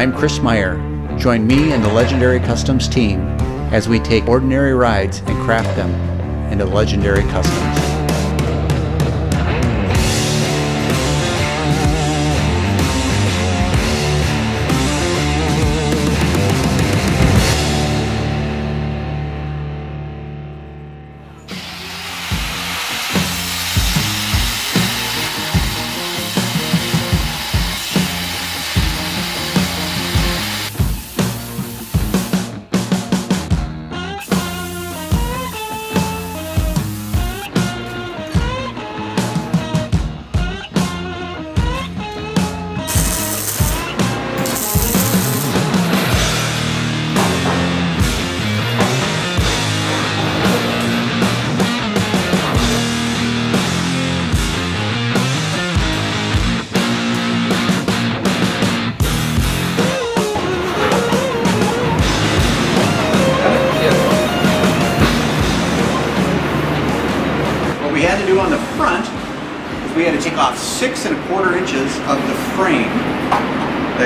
I'm Chris Meyer. Join me and the Legendary Customs team as we take ordinary rides and craft them into legendary customs.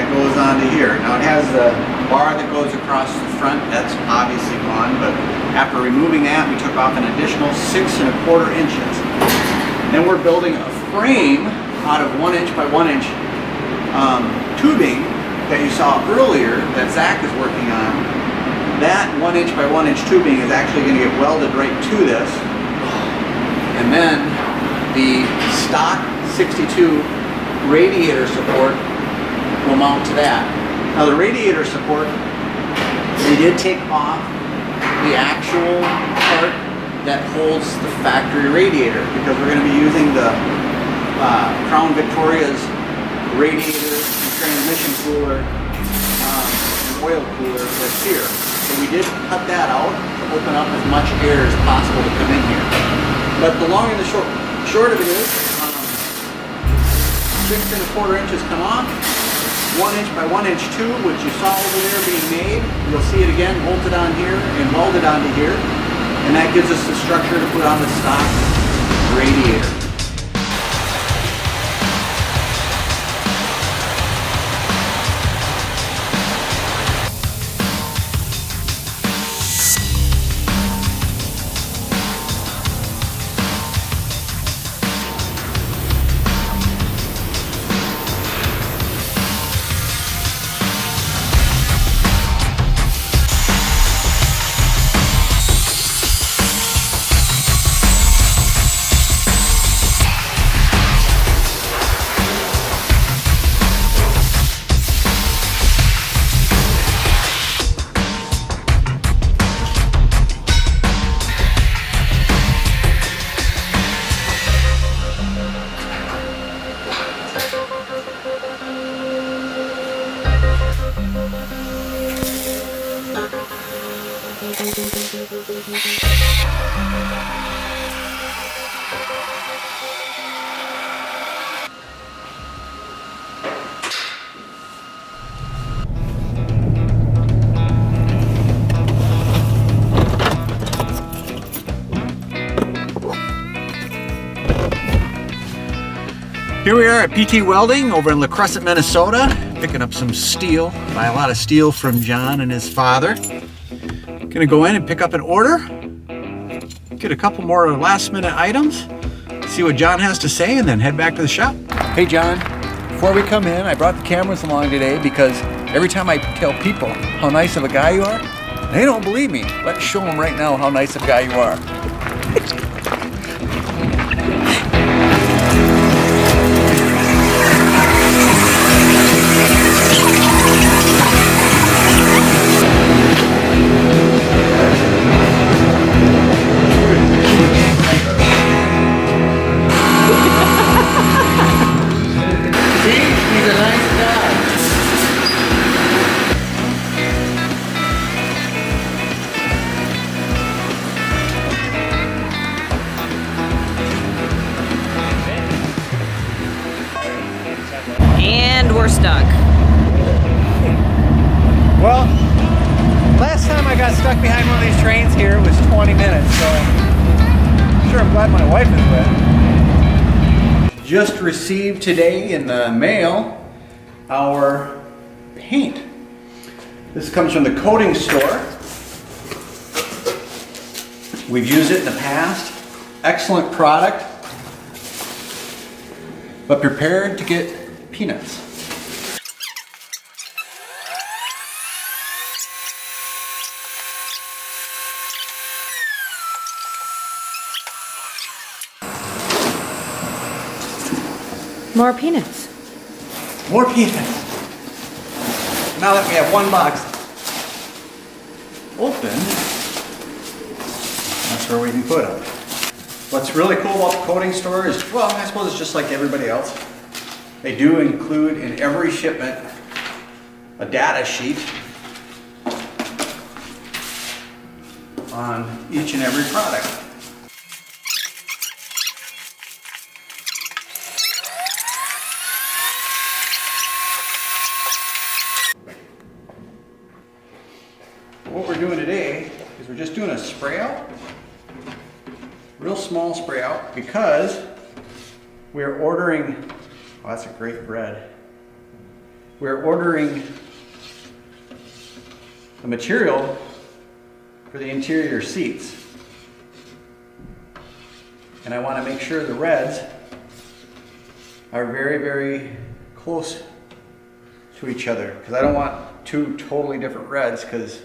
That goes onto here. Now it has the bar that goes across the front, that's obviously gone, but after removing that, we took off an additional six and a quarter inches. Then we're building a frame out of one inch by one inch um, tubing that you saw earlier that Zach is working on. That one inch by one inch tubing is actually going to get welded right to this. And then the stock 62 radiator support will mount to that. Now the radiator support, we did take off the actual part that holds the factory radiator because we're going to be using the uh, Crown Victoria's radiator and transmission cooler um, and oil cooler that's here. So we did cut that out to open up as much air as possible to come in here. But the long and the short, short of it is, um, six and a quarter inches come off, one inch by one inch tube, which you saw over there being made. You'll see it again bolted on here and welded onto here. And that gives us the structure to put on the stock radiator. Here we are at PT Welding over in La Crescent, Minnesota, picking up some steel. Buy a lot of steel from John and his father. Gonna go in and pick up an order. Get a couple more last minute items. See what John has to say and then head back to the shop. Hey John, before we come in, I brought the cameras along today because every time I tell people how nice of a guy you are, they don't believe me. Let's show them right now how nice of a guy you are. 20 minutes, so sure I'm glad my wife is with. Just received today in the mail our paint. This comes from the coating store. We've used it in the past. Excellent product, but prepared to get peanuts. More peanuts. More peanuts. Now that we have one box open, that's where we can put them. What's really cool about the coating store is, well, I suppose it's just like everybody else. They do include in every shipment a data sheet on each and every product. What we're doing today is we're just doing a spray out, real small spray because we're ordering, oh, that's a great red. We're ordering the material for the interior seats. And I want to make sure the reds are very, very close to each other because I don't want two totally different reds because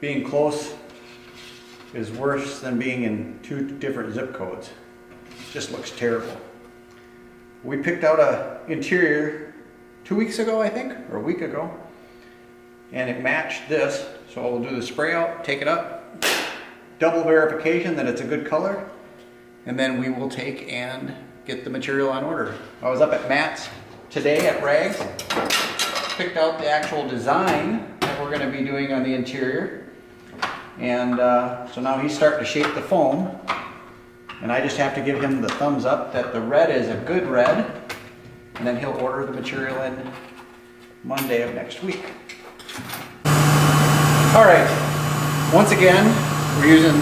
being close is worse than being in two different zip codes. It just looks terrible. We picked out a interior two weeks ago, I think, or a week ago, and it matched this. So we'll do the spray out, take it up, double verification that it's a good color, and then we will take and get the material on order. I was up at Matt's today at Rags, picked out the actual design that we're going to be doing on the interior. And uh, so now he's starting to shape the foam. And I just have to give him the thumbs up that the red is a good red. And then he'll order the material in Monday of next week. All right, once again, we're using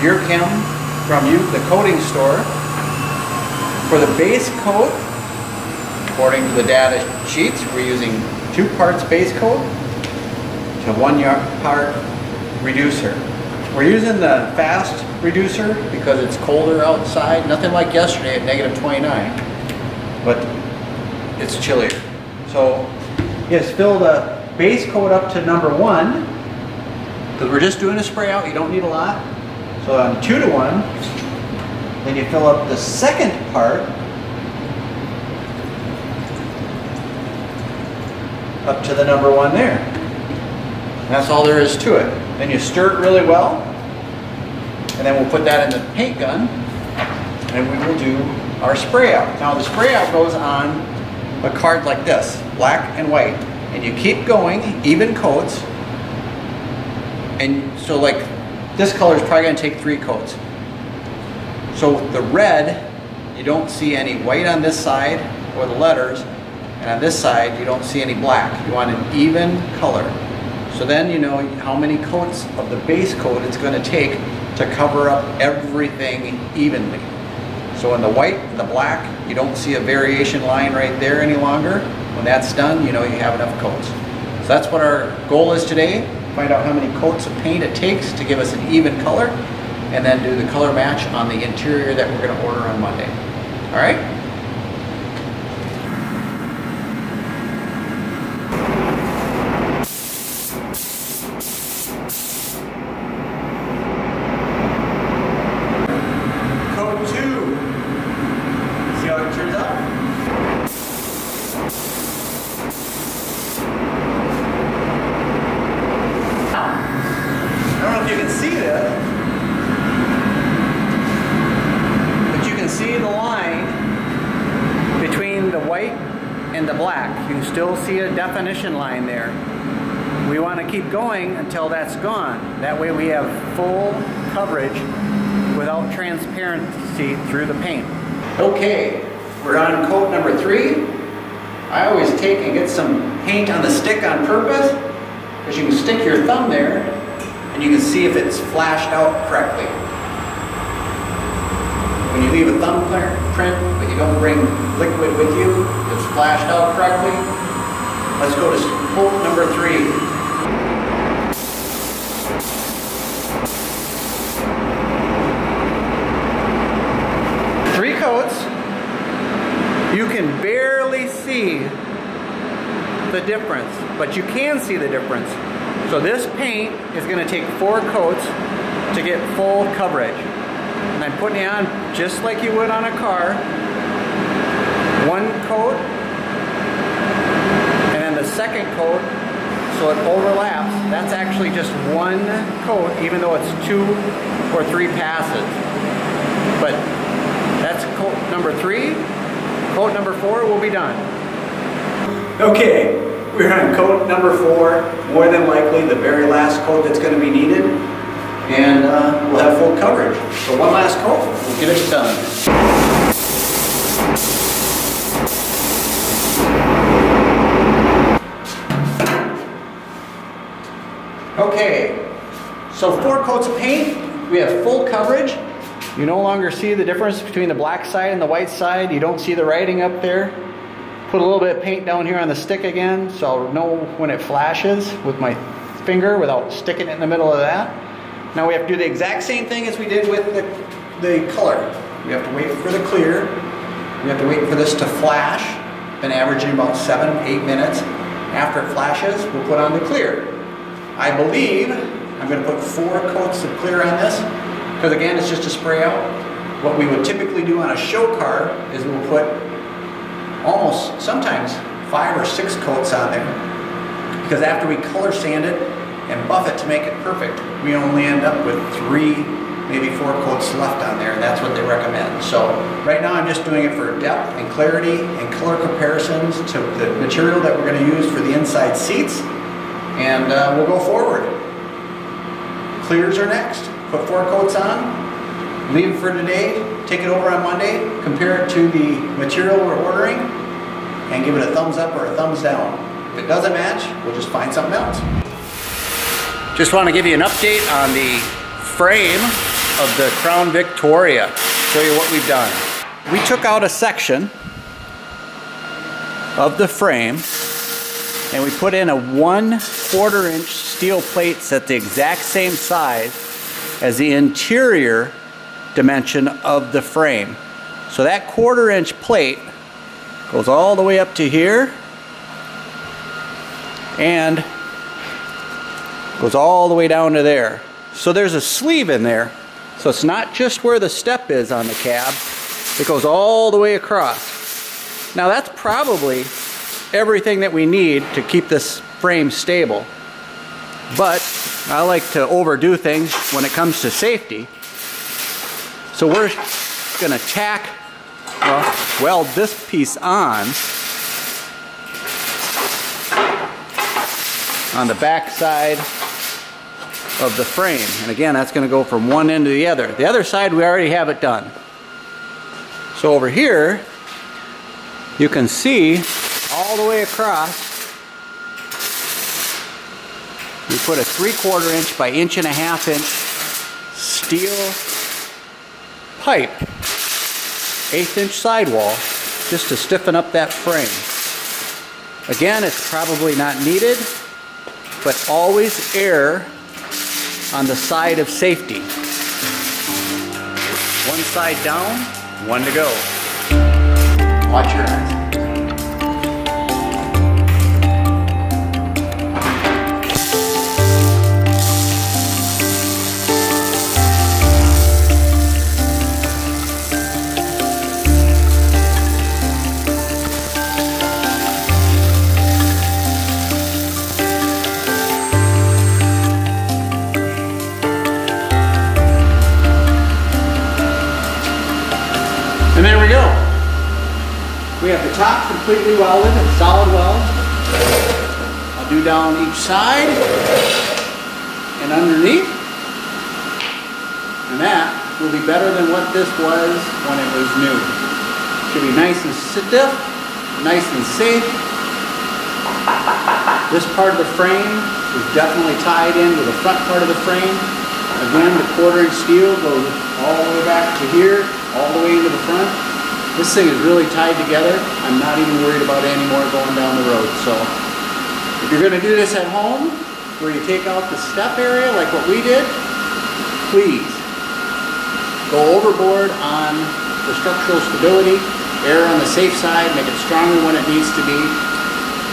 Eurochem from you, the coating store. For the base coat, according to the data sheets, we're using two parts base coat to one part reducer. We're using the fast reducer because it's colder outside. Nothing like yesterday at negative 29, but it's chillier. So yes, fill the base coat up to number one because we're just doing a spray out. You don't need a lot. So on two to one, then you fill up the second part up to the number one there. That's all there is to it. Then you stir it really well, and then we'll put that in the paint gun, and we will do our spray out. Now the spray out goes on a card like this, black and white, and you keep going, even coats, and so like this color is probably going to take three coats. So the red, you don't see any white on this side or the letters, and on this side you don't see any black. You want an even color. So then you know how many coats of the base coat it's going to take to cover up everything evenly. So in the white and the black, you don't see a variation line right there any longer. When that's done, you know you have enough coats. So that's what our goal is today. Find out how many coats of paint it takes to give us an even color and then do the color match on the interior that we're going to order on Monday. All right? Code two. See how it turns out? I don't know if you can see this, but you can see the line between the white and the black. You still see a definition line there. We want to keep going until that's gone. That way we have full coverage without transparency through the paint. Okay, we're on coat number three. I always take and get some paint on the stick on purpose because you can stick your thumb there and you can see if it's flashed out correctly. When you leave a thumbprint, but you don't bring liquid with you, it's flashed out correctly. Let's go to coat number three. Three coats. You can barely see the difference, but you can see the difference. So this paint is going to take four coats to get full coverage. And I'm putting it on just like you would on a car. One coat, and then the second coat, so it overlaps. That's actually just one coat, even though it's two or three passes. But that's coat number three. Coat number four will be done. Okay, we're on coat number four, more than likely the very last coat that's going to be needed. And uh, we'll have full coverage. So one last coat, we'll get it done. Okay, so four coats of paint, we have full coverage. You no longer see the difference between the black side and the white side. You don't see the writing up there. Put a little bit of paint down here on the stick again so I'll know when it flashes with my finger without sticking it in the middle of that. Now we have to do the exact same thing as we did with the, the color. We have to wait for the clear. We have to wait for this to flash. Been averaging about seven, eight minutes. After it flashes, we'll put on the clear. I believe I'm going to put four coats of clear on this because again, it's just a spray out. What we would typically do on a show car is we'll put almost sometimes five or six coats on there because after we color sand it and buff it to make it perfect, we only end up with three, maybe four coats left on there, and that's what they recommend. So right now I'm just doing it for depth and clarity and color comparisons to the material that we're going to use for the inside seats, and uh, we'll go forward. Clears are next. Put four coats on, leave it for today, take it over on Monday, compare it to the material we're ordering, and give it a thumbs up or a thumbs down. If it doesn't match, we'll just find something else. Just want to give you an update on the frame of the Crown Victoria. Show you what we've done. We took out a section of the frame and we put in a one quarter inch steel plates at the exact same size as the interior dimension of the frame. So that quarter inch plate goes all the way up to here and goes all the way down to there. So there's a sleeve in there. So it's not just where the step is on the cab, it goes all the way across. Now that's probably everything that we need to keep this frame stable. But I like to overdo things when it comes to safety. So we're gonna tack, well, weld this piece on on the back side of the frame. And again, that's gonna go from one end to the other. The other side, we already have it done. So over here, you can see all the way across, we put a three quarter inch by inch and a half inch steel pipe, eighth inch sidewall, just to stiffen up that frame. Again, it's probably not needed, but always err on the side of safety. One side down, one to go. Watch your eyes. Completely welded and solid weld. I'll do down each side and underneath. And that will be better than what this was when it was new. Should be nice and stiff, nice and safe. This part of the frame is definitely tied into the front part of the frame. Again, the quarter inch steel goes all the way back to here, all the way into the front. This thing is really tied together. I'm not even worried about any more going down the road. So If you're gonna do this at home, where you take out the step area like what we did, please go overboard on the structural stability, err on the safe side, make it stronger when it needs to be,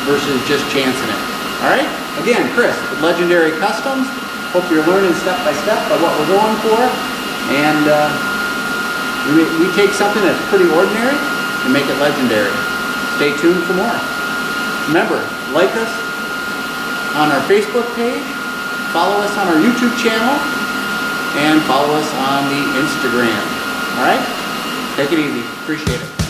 versus just chancing it. All right? Again, Chris, with Legendary Customs. Hope you're learning step by step by what we're going for. And uh, we, we take something that's pretty ordinary and make it legendary. Stay tuned for more. Remember, like us on our Facebook page, follow us on our YouTube channel, and follow us on the Instagram. All right? Take it easy. Appreciate it.